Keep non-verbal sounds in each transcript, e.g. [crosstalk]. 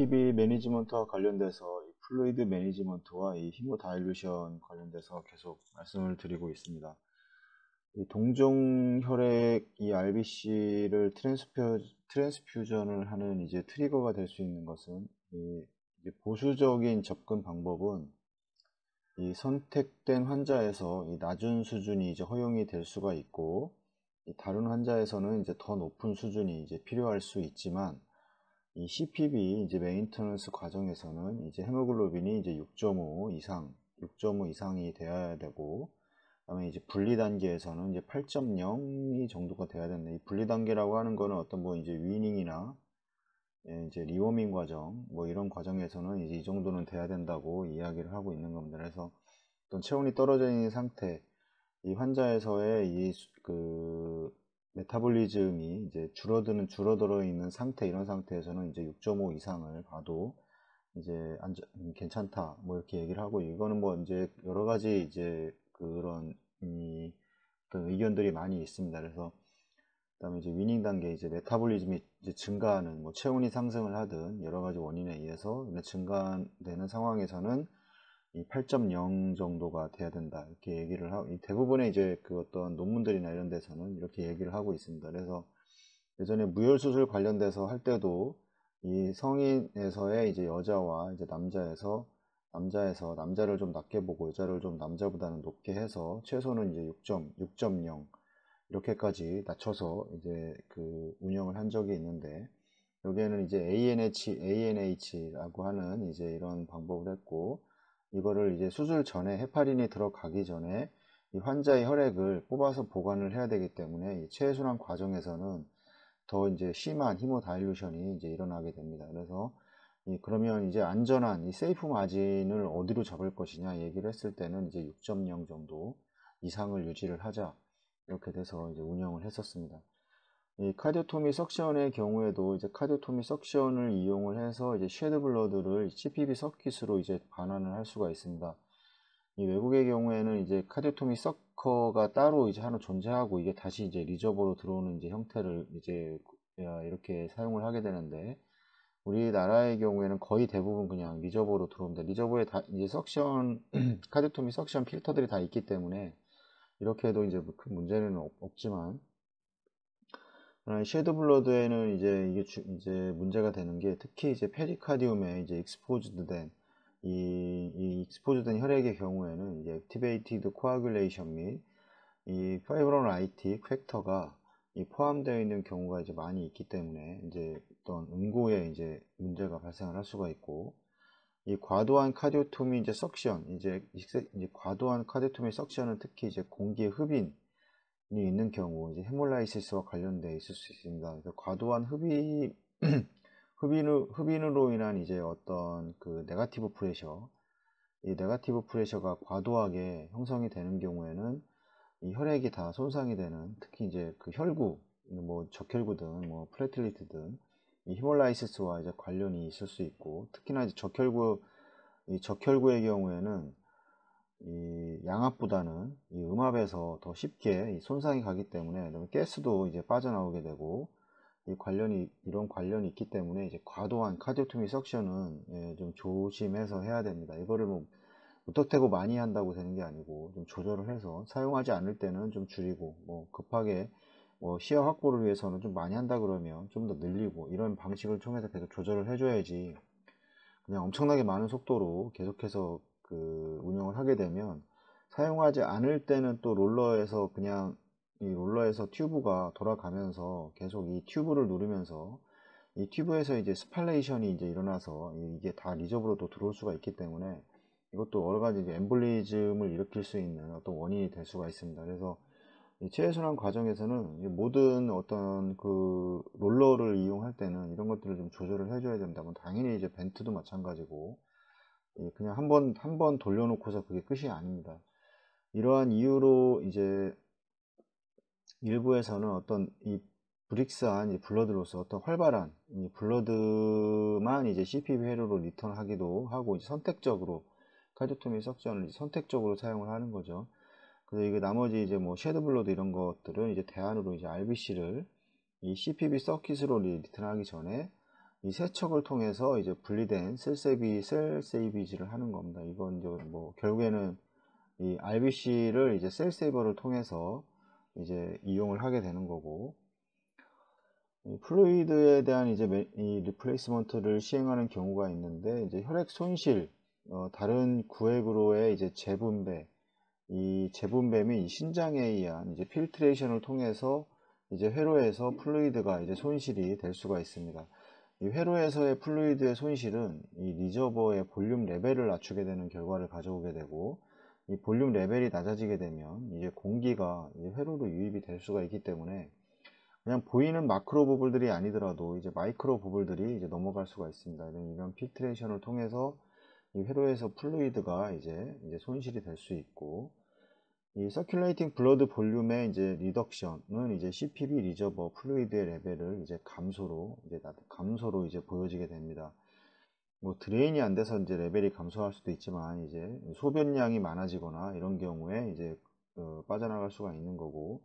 CPB management와 관련돼서 이 fluid management와 이 hemodilution 관련돼서 계속 말씀을 드리고 있습니다. 이 동종 혈액 이 RBC를 transfu, transfusion을 하는 이제 trigger가 될 수 있는 것은 이 보수적인 접근 방법은 이 선택된 환자에서 이 낮은 수준이 이제 허용이 될 수가 있고 다른 환자에서는 이제 더 높은 수준이 이제 필요할 수 있지만 이 CPB 이제 maintenance 과정에서는 이제 헤모글로빈이 이제 6.5 이상, 6.5 이상이 되어야 되고, 그다음에 이제 분리 단계에서는 이제 8.0이 정도가 돼야 된다. 이 분리 단계라고 하는 거는 어떤 뭐 이제 weaning이나 예, 이제 rewarming 과정, 뭐 이런 과정에서는 이제 이 정도는 돼야 된다고 이야기를 하고 있는 겁니다. 그래서 어떤 체온이 떨어져 있는 상태, 이 환자에서의 이그 metabolism이 이제 줄어드는 줄어들어 있는 상태 이런 상태에서는 이제 6.5 이상을 봐도 이제 안전, 음, 괜찮다 뭐 이렇게 얘기를 하고 이거는 뭐 이제 여러 가지 이제 그런 이, 그 의견들이 많이 있습니다. 그래서 그다음에 이제 weaning 단계 이제 metabolism이 이제 증가하는 뭐 체온이 상승을 하든 여러 가지 원인에 의해서 증가되는 상황에서는 이 8.0 정도가 돼야 된다 이렇게 얘기를 하고 대부분의 이제 그 어떤 논문들이나 이런 데서는 이렇게 얘기를 하고 있습니다. 그래서 예전에 무혈 수술 관련돼서 할 때도 이 성인에서의 이제 여자와 이제 남자에서 남자에서 남자를 좀 낮게 보고 여자를 좀 남자보다는 높게 해서 최소는 이제 6점 6.0 이렇게까지 낮춰서 이제 그 운영을 한 적이 있는데 여기에는 이제 ANH ANH라고 하는 이제 이런 방법을 했고 이거를 이제 수술 전에 헤파린이 들어가기 전에 이 환자의 혈액을 뽑아서 보관을 해야 되기 때문에 체순환 과정에서는 더 이제 심한 hemodilution이 이제 일어나게 됩니다. 그래서 그러면 이제 안전한 이 safe margin을 어디로 잡을 것이냐 얘기를 했을 때는 이제 6.0 정도 이상을 유지를 하자 이렇게 돼서 이제 운영을 했었습니다. 이 cardiotomy suction의 경우에도 이제 cardiotomy suction을 이용을 해서 이제 shed blood를 CPB circuit으로 이제 반환을 할 수가 있습니다. 이 외국의 경우에는 이제 cardiotomy sucker가 따로 이제 하나 존재하고 이게 다시 이제 reservoir로 들어오는 이제 형태를 이제 이렇게 사용을 하게 되는데 우리나라의 경우에는 거의 대부분 그냥 reservoir로 들어옵니다. reservoir에 다 이제 suction [clears throat] cardiotomy suction 필터들이 다 있기 때문에 이렇게 해도 이제 큰 문제는 없지만 shed blood에는 이제 이게 주, 이제 문제가 되는 게 특히 이제 pericardium에 이제 exposed 된 이, 이 exposed된 혈액의 경우에는 이제 activated coagulation 및 이 fibrinolytic factor가 이 포함되어 있는 경우가 이제 많이 있기 때문에 이제 어떤 응고에 이제 문제가 발생을 할 수가 있고 이 과도한 cardiotomy 이제 suction 이제, 이제 과도한 cardiotomy suction은 특히 이제 공기의 흡인 있는 경우 이제 hemolysis와 관련되어 있을 수 있습니다. 그래서 과도한 흡입 [clears throat] 흡인으로, 흡인으로 인한 이제 어떤 그 negative pressure 이 negative pressure가 과도하게 형성이 되는 경우에는 이 혈액이 다 손상이 되는 특히 이제 그 혈구 뭐 적혈구든 뭐 platelet든 이 hemolysis와 이제 관련이 있을 수 있고 특히나 이제 적혈구 이 적혈구의 경우에는 이 양압보다는 이 음압에서 더 쉽게 손상이 가기 때문에 가스도 이제 빠져나오게 되고 이 관련이 이런 관련이 있기 때문에 이제 과도한 카디오토미 석션은 예, 좀 조심해서 해야 됩니다. 이거를 뭐 무턱대고 많이 한다고 되는 게 아니고 좀 조절을 해서 사용하지 않을 때는 좀 줄이고 뭐 급하게 뭐 시야 확보를 위해서는 좀 많이 한다 그러면 좀 더 늘리고 이런 방식을 통해서 계속 조절을 해줘야지 그냥 엄청나게 많은 속도로 계속해서 그 운영을 하게 되면 사용하지 않을 때는 또 롤러에서 그냥 이 롤러에서 튜브가 돌아가면서 계속 이 튜브를 누르면서 이 튜브에서 이제 spallation이 이제 일어나서 이게 다 reservoir로도 들어올 수가 있기 때문에 이것도 여러 가지 이제 embolism을 일으킬 수 있는 어떤 원인이 될 수가 있습니다. 그래서 체외순환 과정에서는 모든 어떤 그 롤러를 이용할 때는 이런 것들을 좀 조절을 해줘야 된다 면 당연히 이제 vent도 마찬가지고 예, 그냥 한 번 한 번 돌려놓고서 그게 끝이 아닙니다. 이러한 이유로 이제 일부에서는 어떤 이 brisk한 이 blood로서 어떤 활발한 이 blood만 이제 CPB 회로로 리턴하기도 하고 이제 선택적으로 cardiotomy suction을 선택적으로 사용을 하는 거죠. 그래서 이게 나머지 이제 뭐 shed blood 이런 것들은 이제 대안으로 이제 RBC를 이 CPV 서킷으로 리턴하기 전에 이 세척을 통해서 이제 분리된 cell salva, cell salvage를 하는 겁니다. 이건 이제 뭐 결국에는 이 RBC를 이제 cell saver를 통해서 이제 이용을 하게 되는 거고 fluid에 대한 이제 이 replacement를 시행하는 경우가 있는데 이제 혈액 손실, 어, 다른 구획으로의 이제 재분배, 이 재분배 및 신장에 의한 이제 filtration을 통해서 이제 회로에서 fluid가 이제 손실이 될 수가 있습니다. 이 회로에서의 fluid의 손실은 이 reservoir의 볼륨 레벨을 낮추게 되는 결과를 가져오게 되고 이 볼륨 레벨이 낮아지게 되면 이제 공기가 이제 회로로 유입이 될 수가 있기 때문에 그냥 보이는 macro bubble들이 아니더라도 이제 micro bubble들이 이제 넘어갈 수가 있습니다. 이런, 이런 filtration을 통해서 이 회로에서 fluid가 이제, 이제 손실이 될 수 있고 이 circulating blood volume의 이제 reduction은 이제 CPB reservoir fluid의 레벨을 이제 감소로 이제 감소로 이제 보여지게 됩니다. 뭐 drain이 안 돼서 이제 레벨이 감소할 수도 있지만 이제 소변량이 많아지거나 이런 경우에 이제 어, 빠져나갈 수가 있는 거고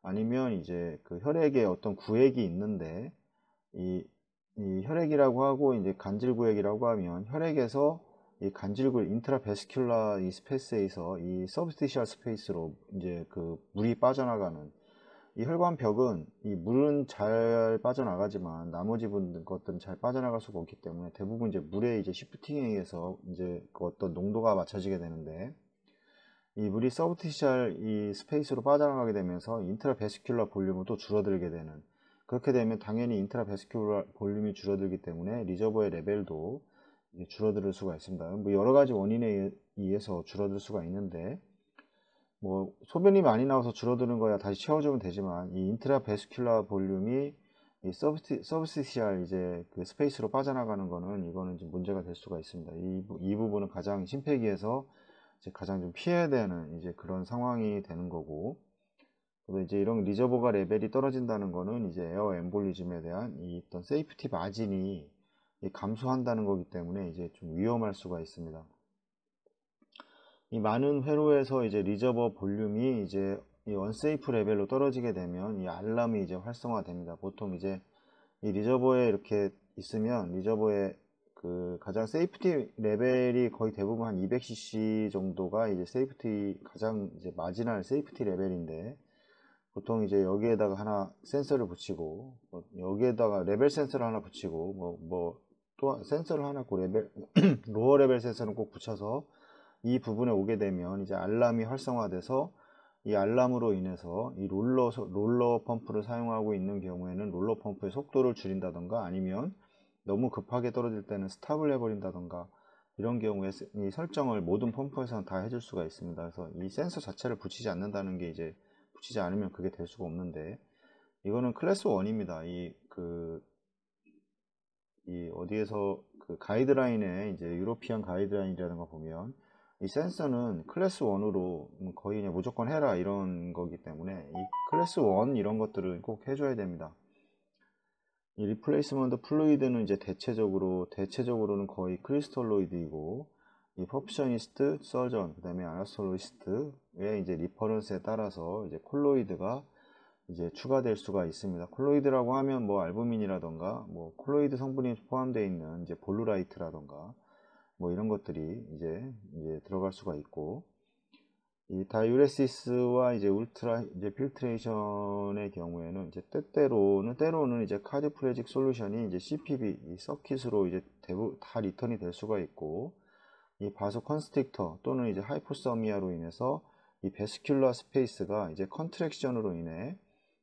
아니면 이제 그 혈액에 어떤 구획이 있는데 이, 이 혈액이라고 하고 이제 간질구획이라고 하면 혈액에서 이 간질구 intravascular 이 space에서 이 interstitial space로 이제 그 물이 빠져나가는 이 혈관 벽은 이 물은 잘 빠져나가지만 나머지 분 것들은 잘 빠져나갈 수가 없기 때문에 대부분 이제 물에 이제 shifting에 의해서 이제 그 어떤 농도가 맞춰지게 되는데 이 물이 interstitial 이 space로 빠져나가게 되면서 intravascular volume은 또 줄어들게 되는 그렇게 되면 당연히 intravascular volume이 줄어들기 때문에 reservoir의 레벨도 줄어들 수가 있습니다. 뭐 여러 가지 원인에 의해서 줄어들 수가 있는데 뭐 소변이 많이 나와서 줄어드는 거야 다시 채워주면 되지만 이 intravascular volume이 이 intersti, interstitial 이제 그 space로 빠져나가는 거는 이거는 좀 문제가 될 수가 있습니다. 이, 이 부분은 가장 심폐기에서 이제 가장 좀 피해야 되는 이제 그런 상황이 되는 거고 그리고 이제 이런 reservoir가 레벨이 떨어진다는 거는 이제 air embolism에 대한 이 어떤 safety margin이 감소한다는 거기 때문에 이제 좀 위험할 수가 있습니다. 이 많은 회로에서 이제 reservoir volume이 이제 이 unsafe level로 떨어지게 되면 이 알람이 이제 활성화됩니다. 보통 이제 이 reservoir에 이렇게 있으면 reservoir에 그 가장 safety level이 거의 대부분 한 200cc 정도가 이제 safety 가장 이제 marginal safety level인데 보통 이제 여기에다가 하나 센서를 붙이고 뭐 여기에다가 레벨 센서를 하나 붙이고 뭐뭐 또 센서를 하나 꼭 레벨 [clears throat] lower level 센서는 꼭 붙여서 이 부분에 오게 되면 이제 알람이 활성화돼서 이 알람으로 인해서 이 롤러 롤러 펌프를 사용하고 있는 경우에는 롤러 펌프의 속도를 줄인다던가 아니면 너무 급하게 떨어질 때는 stop을 해버린다던가 이런 경우에 이 설정을 모든 펌프에서는 다 해줄 수가 있습니다. 그래서 이 센서 자체를 붙이지 않는다는 게 이제 붙이지 않으면 그게 될 수가 없는데 이거는 클래스 1입니다. 이 그, 이 어디에서 그 가이드라인에 이제 European guideline이라든가 보면 이 센서는 클래스 1으로 거의 그냥 무조건 해라 이런 거기 때문에 이 클래스 1 이런 것들을 꼭 해줘야 됩니다. 이 replacement fluid는 이제 대체적으로 대체적으로는 거의 crystalloid이고 이 perfusionist, surgeon, 그 다음에 anesthesiologist의 이제 preference에 따라서 이제 콜로이드가 이제 추가될 수가 있습니다. 콜로이드라고 하면 뭐 알부민이라던가 뭐 콜로이드 성분이 포함되어 있는 이제 Volulyte라던가 뭐 이런 것들이 이제 이제 들어갈 수가 있고 이 diuresis와 이제 울트라 이제 filtration의 경우에는 이제 때때로는 때로는 이제 cardioplegic solution이 이제 CPB 이 circuit으로 이제 대부 다 return이 될 수가 있고 이 vasoconstrictor 또는 이제 hypothermia로 인해서 이 vascular space가 이제 contraction으로 인해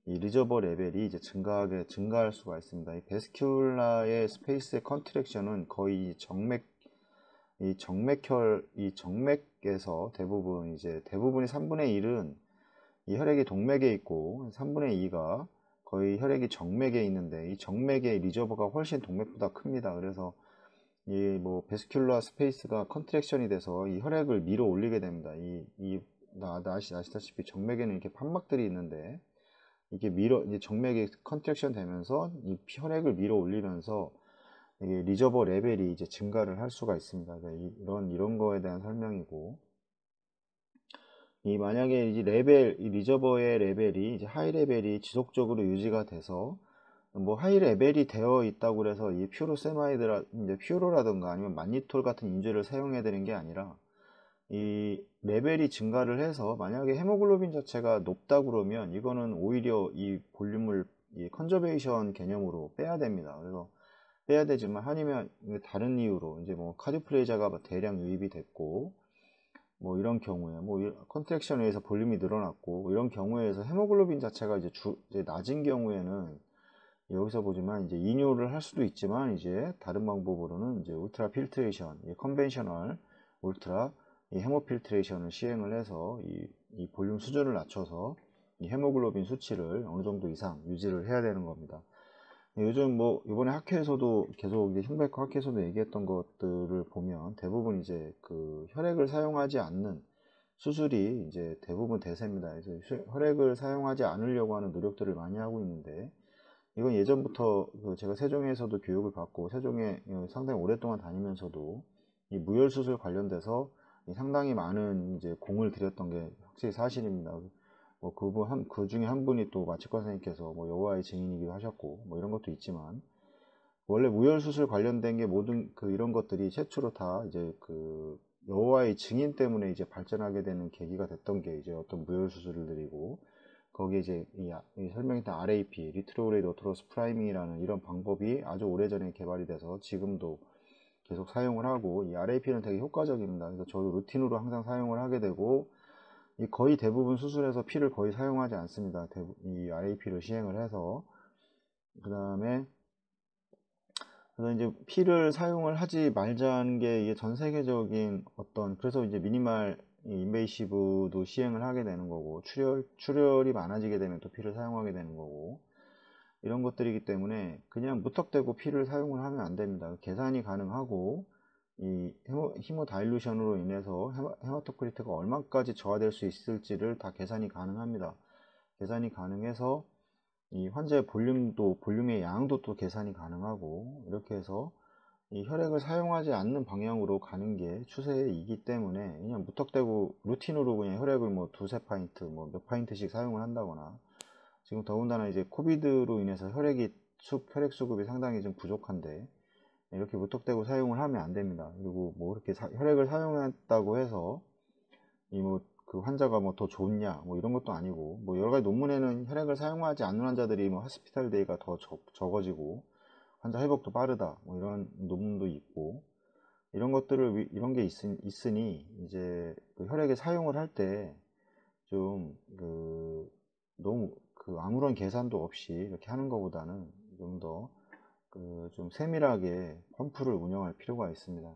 이 reservoir level이 이제 증가하게 증가할 수가 있습니다. 이 vascular의 space의 contraction은 거의 정맥 이 정맥혈, 이 정맥에서 대부분 이제 대부분이 3분의 1은 이 혈액이 동맥에 있고 3분의 2가 거의 혈액이 정맥에 있는데 이 정맥의 reservoir가 훨씬 동맥보다 큽니다. 그래서 이 뭐 vascular space가 contraction이 돼서 이 혈액을 밀어 올리게 됩니다. 이, 이, 나, 아시, 아시다시피 정맥에는 이렇게 판막들이 있는데 이게 밀어, 이제 정맥이 contraction 되면서 이 혈액을 밀어 올리면서 이게 reservoir level이 이제 증가를 할 수가 있습니다. 이런 이런 거에 대한 설명이고 이 만약에 이제 레벨 이 reservoir의 레벨이 이제 high level이 지속적으로 유지가 돼서 뭐 high level이 되어 있다고 그래서 이 furosemide라 이제 furo라든가 아니면 만니톨 같은 이뇨제를 사용해야 되는 게 아니라 이 레벨이 증가를 해서 만약에 헤모글로빈 자체가 높다 그러면 이거는 오히려 이 볼륨을 이 conservation 개념으로 빼야 됩니다. 그래서 빼야 되지만 아니면 다른 이유로 이제 뭐 cardioplegia가 대량 유입이 됐고 뭐 이런 경우에 뭐 contraction에 의해서 볼륨이 늘어났고 뭐 이런 경우에서 헤모글로빈 자체가 이제, 주, 이제 낮은 경우에는 여기서 보지만 이제 이뇨를 할 수도 있지만 이제 다른 방법으로는 이제 ultrafiltration, conventional ultra 이 hemofiltration을 시행을 해서 이, 이 볼륨 수준을 낮춰서 이 헤모글로빈 수치를 어느 정도 이상 유지를 해야 되는 겁니다. 요즘 뭐 이번에 학회에서도 계속 이제 흉부외과 학회에서도 얘기했던 것들을 보면 대부분 이제 그 혈액을 사용하지 않는 수술이 이제 대부분 대세입니다. 그래서 혈액을 사용하지 않으려고 하는 노력들을 많이 하고 있는데 이건 예전부터 그 제가 세종에서도 교육을 받고 세종에 상당히 오랫동안 다니면서도 이 무혈 수술 관련돼서 상당히 많은 이제 공을 들였던 게 확실히 사실입니다. 뭐 그분 한, 그 중에 한 분이 또 마취과 선생님께서 뭐 여호와의 증인이기도 하셨고 뭐 이런 것도 있지만 원래 무혈 수술 관련된 게 모든 그 이런 것들이 최초로 다 이제 그 여호와의 증인 때문에 이제 발전하게 되는 계기가 됐던 게 이제 어떤 무혈 수술들이고 거기에 이제 이, 이 설명했던 RAP, retrograde autologous priming이라는 이런 방법이 아주 오래전에 개발이 돼서 지금도 계속 사용을 하고 이 RAP는 되게 효과적입니다. 그래서 저도 루틴으로 항상 사용을 하게 되고 거의 대부분 수술에서 피를 거의 사용하지 않습니다. 이 RAP를 시행을 해서 그 다음에 그래서 이제 피를 사용을 하지 말자는 게 이게 전 세계적인 어떤 그래서 이제 미니멀 인베이시브도 시행을 하게 되는 거고 출혈 출혈이 많아지게 되면 또 피를 사용하게 되는 거고 이런 것들이기 때문에 그냥 무턱대고 피를 사용을 하면 안 됩니다. 계산이 가능하고 이 헤모, 히모 다일루션으로 인해서 헤마토크리트가 얼마까지 저하될 수 있을지를 다 계산이 가능합니다. 계산이 가능해서 이 환자의 볼륨도 볼륨의 양도 또 계산이 가능하고 이렇게 해서 이 혈액을 사용하지 않는 방향으로 가는 게 추세이기 때문에 그냥 무턱대고 루틴으로 그냥 혈액을 뭐 두세 파인트 뭐 몇 파인트씩 사용을 한다거나 지금 더군다나 이제 COVID로 인해서 혈액이 수, 혈액 수급이 상당히 좀 부족한데 이렇게 무턱대고 사용을 하면 안 됩니다. 그리고 뭐 이렇게 사, 혈액을 사용했다고 해서 이 뭐 그 환자가 뭐 더 좋냐 뭐 이런 것도 아니고 뭐 여러 가지 논문에는 혈액을 사용하지 않는 환자들이 뭐 hospital day가 더 적, 적어지고 환자 회복도 빠르다 뭐 이런 논문도 있고 이런 것들을 이런 게 있, 으니 이제 그 혈액의 사용을 할 때 좀 그 너무 그 아무런 계산도 없이 이렇게 하는 것보다는 좀 더 그 좀 세밀하게 펌프를 운영할 필요가 있습니다.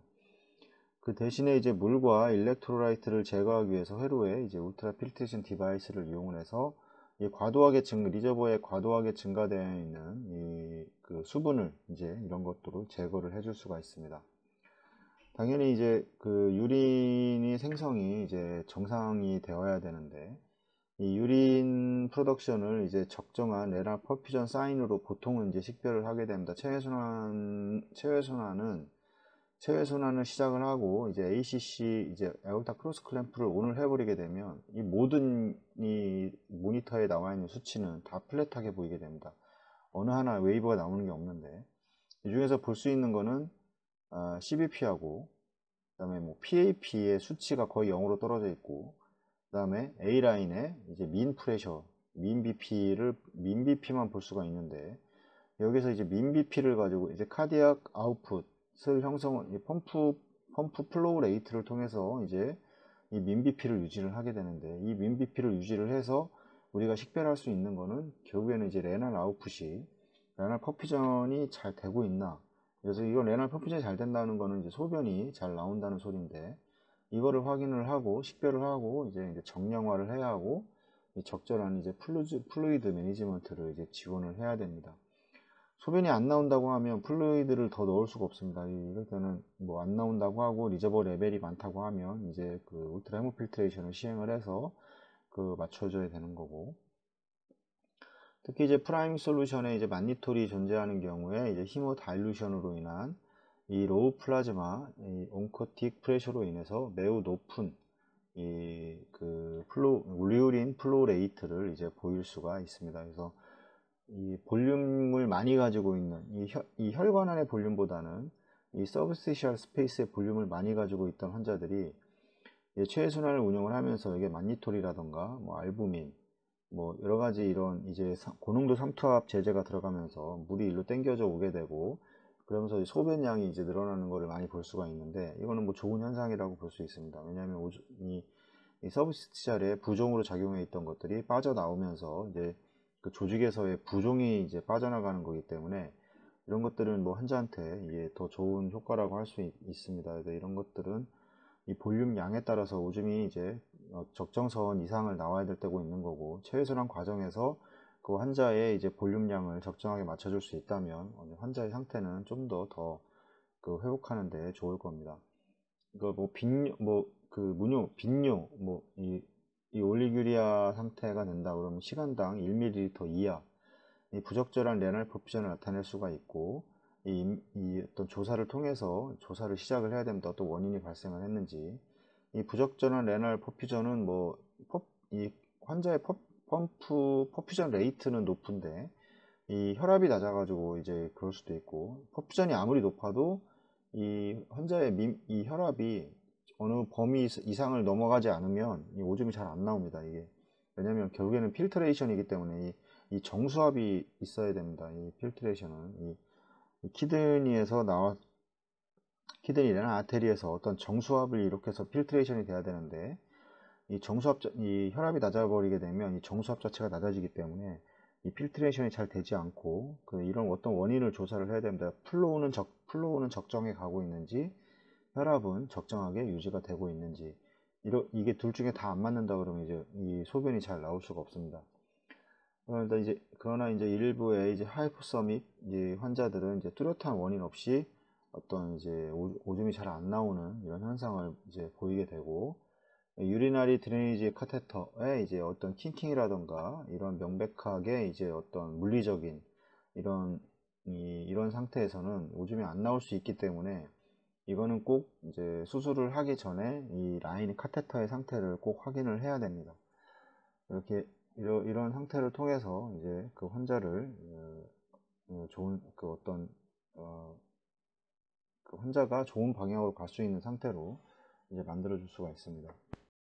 그 대신에 이제 물과 electrolyte를 제거하기 위해서 회로에 이제 ultrafiltration device를 이용을 해서 이 과도하게 증 reservoir에 과도하게 증가되어 있는 이 그 수분을 이제 이런 것들을 제거를 해줄 수가 있습니다. 당연히 이제 그 urine이 생성이 이제 정상이 되어야 되는데 이 urine production을 이제 적정한 renal perfusion sign으로 보통은 이제 식별을 하게 됩니다. 체외순환, 체외순환은, 체외순환을 시작을 하고, 이제 ACC, 이제 aorta cross clamp를 on을 해버리게 되면, 이 모든 이 모니터에 나와 있는 수치는 다 flat하게 보이게 됩니다. 어느 하나 웨이브가 나오는 게 없는데, 이 중에서 볼 수 있는 거는, 어, CVP하고, 그 다음에 뭐 PAP의 수치가 거의 0으로 떨어져 있고, 그 다음에 A line에 이제 mean pressure, mean BP를, mean BP만 볼 수가 있는데, 여기서 이제 mean BP를 가지고 이제 cardiac output을 형성, 펌프, pump flow rate를 통해서 이제 이 mean BP를 유지를 하게 되는데, 이 mean BP를 유지를 해서 우리가 식별할 수 있는 거는 결국에는 이제 renal output이, renal perfusion이 잘 되고 있나. 그래서 이거 renal perfusion이 잘 된다는 거는 이제 소변이 잘 나온다는 소리인데, 이거를 확인을 하고 식별을 하고 이제, 정량화를 해야 하고 적절한 이제 플루즈, fluid management를 이제 지원을 해야 됩니다. 소변이 안 나온다고 하면 fluid를 더 넣을 수가 없습니다. 이럴 때는 뭐 안 나온다고 하고 reservoir level이 많다고 하면 이제 그 ultra hemofiltration을 시행을 해서 그 맞춰줘야 되는 거고 특히 이제 prime solution에 이제 만니톨이 존재하는 경우에 이제 hemodilution으로 인한 이 low plasma 이 oncotic pressure로 인해서 매우 높은 이 그 flow 리 urine flow rate를 이제 보일 수가 있습니다. 그래서 이 볼륨을 많이 가지고 있는 이, 혈, 이 혈관 안의 볼륨보다는 이 서브스티셜 스페이스의 볼륨을 많이 가지고 있던 환자들이 최순환을 운영을 하면서 이게 만니톨이라던가 뭐 알부민 뭐 여러 가지 이런 이제 고농도 삼투압 제제가 들어가면서 물이 일로 땡겨져 오게 되고 그러면서 소변량이 이제 늘어나는 것을 많이 볼 수가 있는데 이거는 뭐 좋은 현상이라고 볼 수 있습니다. 왜냐하면 이, 이 서브스티셜에 부종으로 작용해 있던 것들이 빠져나오면서 이제 그 조직에서의 부종이 이제 빠져나가는 거기 때문에 이런 것들은 뭐 환자한테 이게 더 좋은 효과라고 할 수 있습니다. 그래서 이런 것들은 이 볼륨 양에 따라서 오줌이 이제 어, 적정선 이상을 나와야 될 때고 있는 거고 체외순환 과정에서 그 환자의 이제 볼륨량을 적정하게 맞춰줄 수 있다면 환자의 상태는 좀 더 더 그 회복하는 데 좋을 겁니다. 이거 뭐 빈, 뭐그 문요, 빈뇨, 뭐이 이 올리규리아 상태가 된다 그러면 시간당 1ml 이하 이 부적절한 레날 퍼퓨전을 나타낼 수가 있고 이, 이, 어떤 조사를 통해서 조사를 시작을 해야 됩니다. 어떤 원인이 발생을 했는지 이 부적절한 renal perfusion은 뭐 이 환자의 퍼, pump perfusion rate는 높은데 이 혈압이 낮아가지고 이제 그럴 수도 있고 perfusion이 아무리 높아도 이 환자의 미, 이 혈압이 어느 범위 이상을 넘어가지 않으면 이 오줌이 잘 안 나옵니다. 이게 왜냐면 결국에는 filtration이기 때문에 이, 이 정수압이 있어야 됩니다. 이 filtration은 이, 이 kidney에서 나와 kidney나 artery에서 어떤 정수압을 이룩해서 filtration이 돼야 되는데 이 정수압 이 혈압이 낮아버리게 되면 이 정수압 자체가 낮아지기 때문에 이 filtration이 잘 되지 않고 그 이런 어떤 원인을 조사를 해야 됩니다. flow는 적 flow는 적정에 가고 있는지 혈압은 적정하게 유지가 되고 있는지 이러, 이게 둘 중에 다 안 맞는다 그러면 이제 이 소변이 잘 나올 수가 없습니다. 그러나 이제 그러나 이제 일부의 이제 하이포서믹 이제 환자들은 이제 뚜렷한 원인 없이 어떤 이제 오, 줌이 잘 안 나오는 이런 현상을 이제 보이게 되고 유리나리 드레이지 카테터에 이제 어떤 킹킹이라던가 이런 명백하게 이제 어떤 물리적인 이런 이, 이런 상태에서는 오줌이 안 나올 수 있기 때문에 이거는 꼭 이제 수술을 하기 전에 이 라인 카테터의 상태를 꼭 확인을 해야 됩니다. 이렇게 이러, 이런 상태를 통해서 이제 그 환자를 어, 어 좋은 그 어떤 어, 그 환자가 좋은 방향으로 갈 수 있는 상태로 이제 만들어 줄 수가 있습니다.